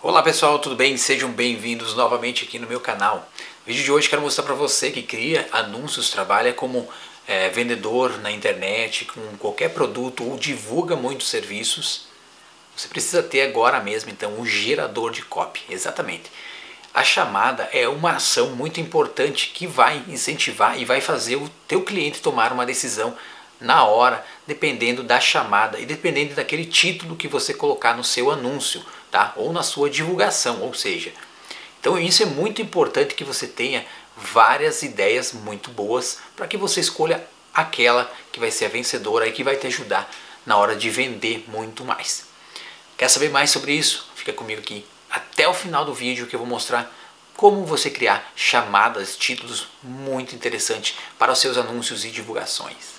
Olá pessoal, tudo bem? Sejam bem-vindos novamente aqui no meu canal. No vídeo de hoje quero mostrar para você que cria anúncios, trabalha como é, vendedor na internet, com qualquer produto ou divulga muitos serviços. Você precisa ter agora mesmo então um gerador de copy, exatamente. A chamada é uma ação muito importante que vai incentivar e vai fazer o teu cliente tomar uma decisão na hora, dependendo da chamada e dependendo daquele título que você colocar no seu anúncio tá? ou na sua divulgação, ou seja. Então isso é muito importante que você tenha várias ideias muito boas para que você escolha aquela que vai ser a vencedora e que vai te ajudar na hora de vender muito mais. Quer saber mais sobre isso? Fica comigo aqui até o final do vídeo que eu vou mostrar como você criar chamadas, títulos muito interessantes para os seus anúncios e divulgações.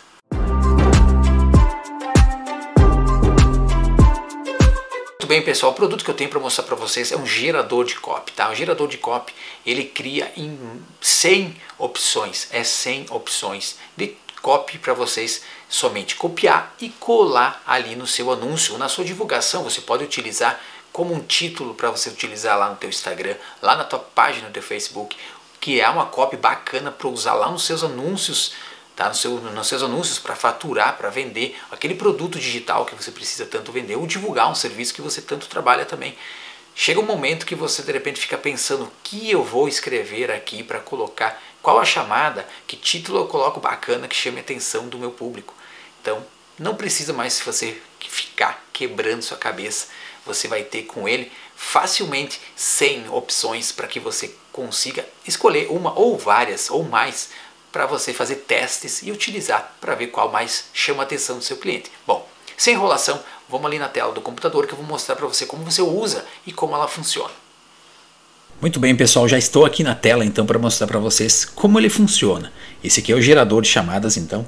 Bem pessoal, o produto que eu tenho para mostrar para vocês é um gerador de copy, tá? O gerador de copy, ele cria em 100 opções, é 100 opções de copy para vocês somente copiar e colar ali no seu anúncio, na sua divulgação, você pode utilizar como um título para você utilizar lá no teu Instagram, lá na tua página do teu Facebook, que é uma copy bacana para usar lá nos seus anúncios tá? nos seus anúncios para faturar, para vender aquele produto digital que você precisa tanto vender ou divulgar um serviço que você tanto trabalha também. Chega um momento que você de repente fica pensando o que eu vou escrever aqui para colocar, qual a chamada, que título eu coloco bacana que chame a atenção do meu público. Então, não precisa mais você ficar quebrando sua cabeça. Você vai ter com ele facilmente 100 opções para que você consiga escolher uma ou várias ou mais para você fazer testes e utilizar para ver qual mais chama a atenção do seu cliente. Bom, sem enrolação, vamos ali na tela do computador que eu vou mostrar para você como você usa e como ela funciona. Muito bem, pessoal, já estou aqui na tela então para mostrar para vocês como ele funciona. Esse aqui é o gerador de chamadas então,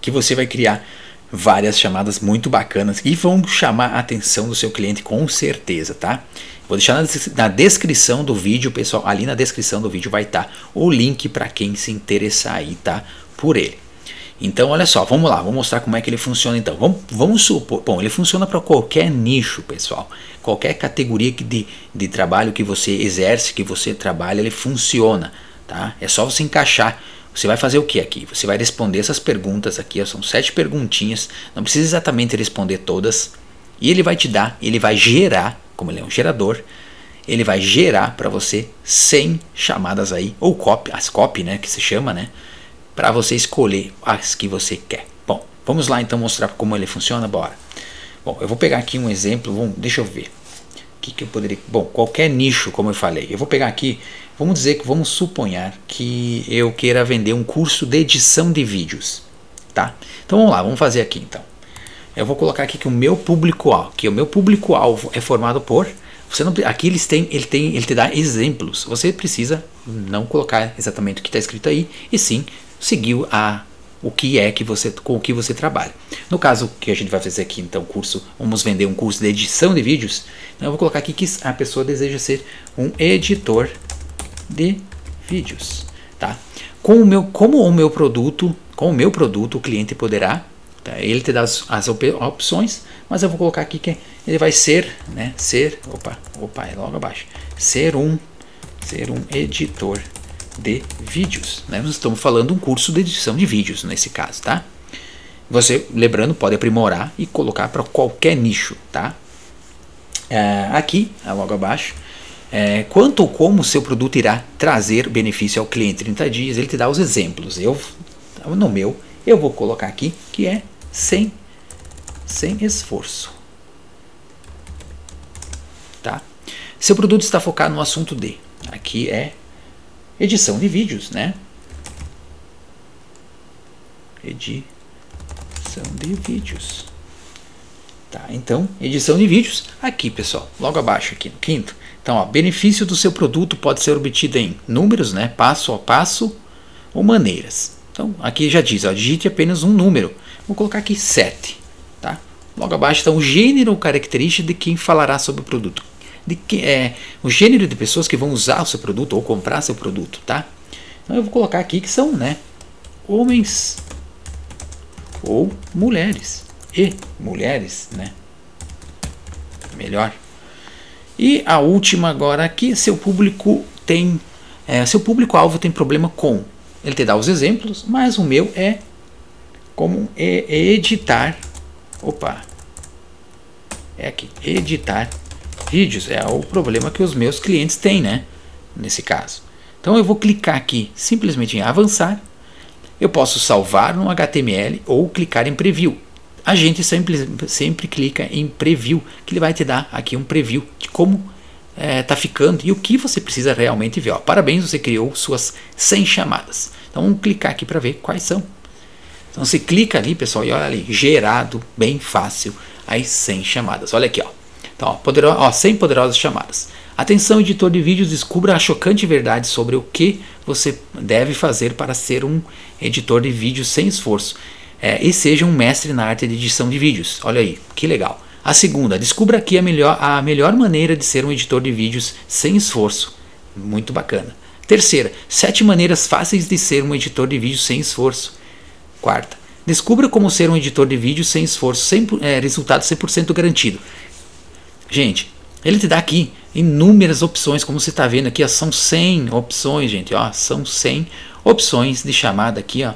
que você vai criar várias chamadas muito bacanas e vão chamar a atenção do seu cliente com certeza, tá? Vou deixar na, descrição do vídeo, pessoal, ali na descrição do vídeo vai estar tá o link para quem se interessar aí, tá? Por ele. Então, olha só, vamos lá, vou mostrar como é que ele funciona então. Vamos, vamos supor, bom, ele funciona para qualquer nicho, pessoal. Qualquer categoria de, de trabalho que você exerce, que você trabalha, ele funciona, tá? É só você encaixar. Você vai fazer o que aqui? Você vai responder essas perguntas aqui, são sete perguntinhas. Não precisa exatamente responder todas. E ele vai te dar, ele vai gerar como ele é um gerador, ele vai gerar para você 100 chamadas aí, ou copy, as copy, né, que se chama, né, para você escolher as que você quer. Bom, vamos lá então mostrar como ele funciona, bora. Bom, eu vou pegar aqui um exemplo, vamos, deixa eu ver. O que, que eu poderia, bom, qualquer nicho, como eu falei. Eu vou pegar aqui, vamos dizer que vamos suponhar que eu queira vender um curso de edição de vídeos, tá? Então vamos lá, vamos fazer aqui então eu vou colocar aqui que o meu público-alvo, que o meu público-alvo é formado por você não, aqui eles têm, ele tem, ele te dá exemplos. Você precisa não colocar exatamente o que está escrito aí, e sim seguir a o que é que você com o que você trabalha. No caso que a gente vai fazer aqui, então, curso, vamos vender um curso de edição de vídeos. Então eu vou colocar aqui que a pessoa deseja ser um editor de vídeos, tá? Com o meu, como o meu produto, com o meu produto, o cliente poderá Tá? Ele te dá as, as, opções, mas eu vou colocar aqui que ele vai ser, né? Ser, opa, opa, é logo abaixo. Ser um, ser um editor de vídeos. Né? Nós estamos falando um curso de edição de vídeos nesse caso, tá? Você, lembrando, pode aprimorar e colocar para qualquer nicho, tá? É, aqui, logo abaixo, é, quanto ou como o seu produto irá trazer benefício ao cliente 30 dias, ele te dá os exemplos. Eu, no meu, eu vou colocar aqui que é sem, sem esforço. Tá? Seu produto está focado no assunto D. Aqui é edição de vídeos, né? Edição de vídeos. Tá, então, edição de vídeos, aqui pessoal, logo abaixo aqui no quinto. Então, ó, benefício do seu produto pode ser obtido em números, né, passo a passo ou maneiras. Então, aqui já diz, ó, digite apenas um número. Vou colocar aqui 7. Tá? Logo abaixo está o gênero ou característica de quem falará sobre o produto. De que, é, o gênero de pessoas que vão usar o seu produto ou comprar seu produto. Tá? Então eu vou colocar aqui que são né, homens ou mulheres. E mulheres, né? Melhor. E a última agora aqui, seu público tem, é, seu público-alvo tem problema com. Ele te dá os exemplos, mas o meu é como editar. Opa, é aqui, editar vídeos. É o problema que os meus clientes têm, né? Nesse caso. Então eu vou clicar aqui simplesmente em avançar. Eu posso salvar no HTML ou clicar em preview a gente sempre, sempre clica em preview, que ele vai te dar aqui um preview de como está é, ficando e o que você precisa realmente ver. Ó, parabéns, você criou suas 100 chamadas. Então vamos clicar aqui para ver quais são. Então você clica ali, pessoal, e olha ali, gerado, bem fácil, as 100 chamadas. Olha aqui, ó. Então, ó, ó, 100 poderosas chamadas. Atenção, editor de vídeos, descubra a chocante verdade sobre o que você deve fazer para ser um editor de vídeos sem esforço é, e seja um mestre na arte de edição de vídeos. Olha aí, que legal. A segunda, descubra aqui a melhor, a melhor maneira de ser um editor de vídeos sem esforço. Muito bacana. Terceira, sete maneiras fáceis de ser um editor de vídeos sem esforço. Quarta, descubra como ser um editor de vídeos sem esforço, sem, é, resultado 100% garantido. Gente, ele te dá aqui inúmeras opções, como você está vendo aqui, ó, são 100 opções, gente, ó, são 100 opções de chamada aqui, ó,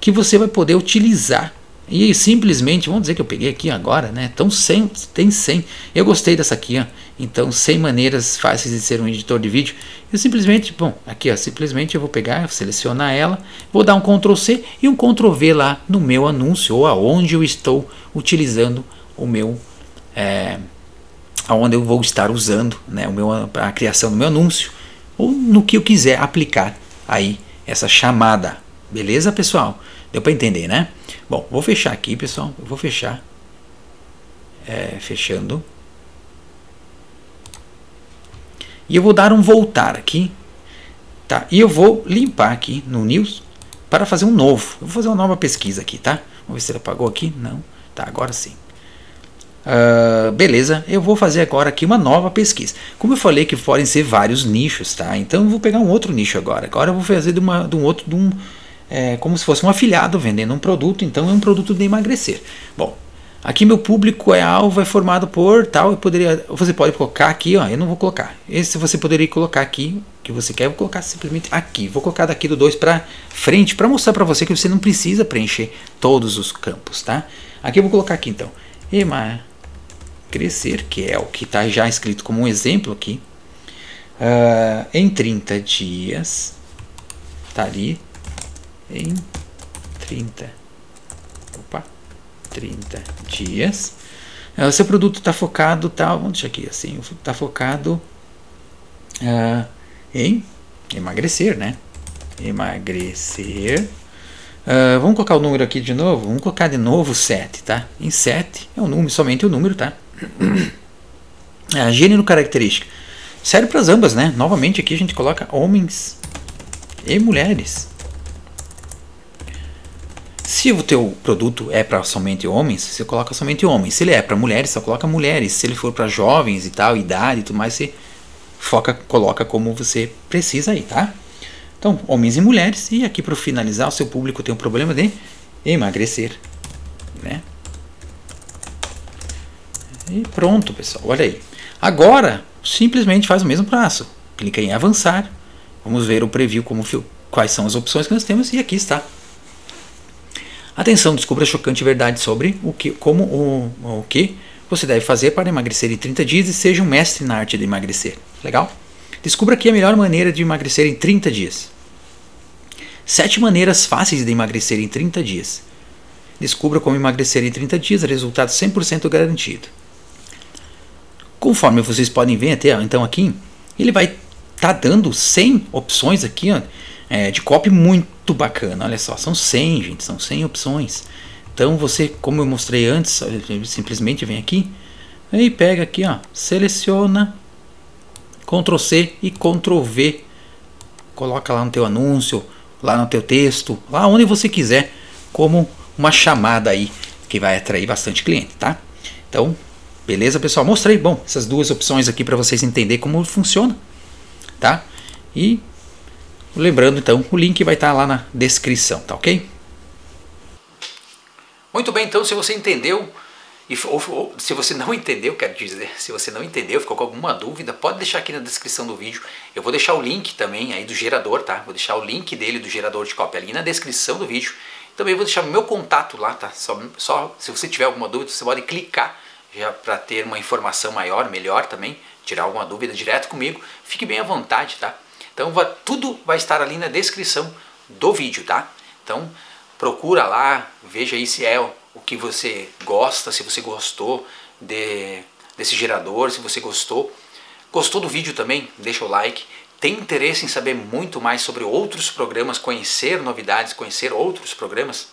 que você vai poder utilizar. E simplesmente, vamos dizer que eu peguei aqui agora, né? Então 100, tem 100. Eu gostei dessa aqui, ó. Então 100 maneiras fáceis de ser um editor de vídeo. Eu simplesmente, bom, aqui ó, simplesmente eu vou pegar, selecionar ela, vou dar um Ctrl C e um Ctrl V lá no meu anúncio ou aonde eu estou utilizando o meu é, aonde eu vou estar usando, né, o meu a criação do meu anúncio ou no que eu quiser aplicar aí essa chamada Beleza, pessoal? Deu para entender, né? Bom, vou fechar aqui, pessoal. Eu vou fechar. É, fechando. E eu vou dar um voltar aqui. Tá? E eu vou limpar aqui no News para fazer um novo. Eu vou fazer uma nova pesquisa aqui, tá? Vamos ver se ele apagou aqui. Não. Tá, agora sim. Uh, beleza, eu vou fazer agora aqui uma nova pesquisa. Como eu falei que podem ser vários nichos, tá? Então eu vou pegar um outro nicho agora. Agora eu vou fazer de, uma, de um outro, de um, é, como se fosse um afiliado vendendo um produto, então é um produto de emagrecer. Bom, aqui meu público é alvo, é formado por tal, eu poderia, você pode colocar aqui, ó, eu não vou colocar. Esse você poderia colocar aqui, que você quer, eu vou colocar simplesmente aqui. Vou colocar daqui do 2 para frente para mostrar para você que você não precisa preencher todos os campos, tá? Aqui eu vou colocar aqui então, emagrecer, que é o que está já escrito como um exemplo aqui. Uh, em 30 dias, tá ali, em 30, opa, 30 dias. O seu produto está focado, tá, vamos deixar aqui assim, está focado uh, em emagrecer, né? Emagrecer. Uh, vamos colocar o número aqui de novo? Vamos colocar de novo 7, tá? Em 7 é o número, somente o número, tá? Uh, gênero característica. Serve para as ambas, né? Novamente aqui a gente coloca homens e mulheres. Se o teu produto é para somente homens, você coloca somente homens. Se ele é para mulheres, você coloca mulheres. Se ele for para jovens e tal, idade e tudo mais, você foca, coloca como você precisa aí, tá? Então, homens e mulheres. E aqui para finalizar, o seu público tem um problema de emagrecer, né? E pronto, pessoal. Olha aí. Agora, simplesmente faz o mesmo passo. Clica em avançar. Vamos ver o preview como quais são as opções que nós temos e aqui está Atenção, descubra a chocante verdade sobre o que, como o, o que você deve fazer para emagrecer em 30 dias e seja um mestre na arte de emagrecer. Legal? Descubra aqui a melhor maneira de emagrecer em 30 dias. Sete maneiras fáceis de emagrecer em 30 dias. Descubra como emagrecer em 30 dias, resultado 100% garantido. Conforme vocês podem ver até, então aqui, ele vai tá dando 100 opções aqui, ó, é, de copy muito bacana. Olha só, são 100, gente, são 100 opções. Então você, como eu mostrei antes, simplesmente vem aqui e pega aqui, ó, seleciona, Ctrl C e Ctrl V. Coloca lá no teu anúncio, lá no teu texto, lá onde você quiser, como uma chamada aí que vai atrair bastante cliente, tá? Então, beleza, pessoal? Mostrei, bom, essas duas opções aqui para vocês entenderem como funciona, tá? E Lembrando então, o link vai estar lá na descrição, tá ok? Muito bem, então se você entendeu ou, ou, se você não entendeu, quero dizer, se você não entendeu, ficou com alguma dúvida, pode deixar aqui na descrição do vídeo. Eu vou deixar o link também aí do gerador, tá? Vou deixar o link dele do gerador de cópia ali na descrição do vídeo. Também vou deixar meu contato lá, tá? Só, só se você tiver alguma dúvida, você pode clicar já para ter uma informação maior, melhor também, tirar alguma dúvida direto comigo. Fique bem à vontade, tá? Então vai, tudo vai estar ali na descrição do vídeo, tá? Então procura lá, veja aí se é o que você gosta, se você gostou de, desse gerador, se você gostou. Gostou do vídeo também? Deixa o like. Tem interesse em saber muito mais sobre outros programas, conhecer novidades, conhecer outros programas?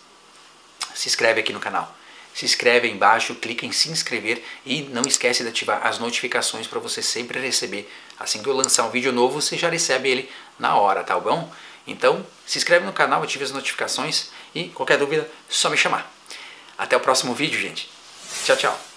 Se inscreve aqui no canal. Se inscreve aí embaixo, clica em se inscrever e não esquece de ativar as notificações para você sempre receber. Assim que eu lançar um vídeo novo, você já recebe ele na hora, tá bom? Então, se inscreve no canal, ative as notificações e qualquer dúvida, só me chamar. Até o próximo vídeo, gente. Tchau, tchau.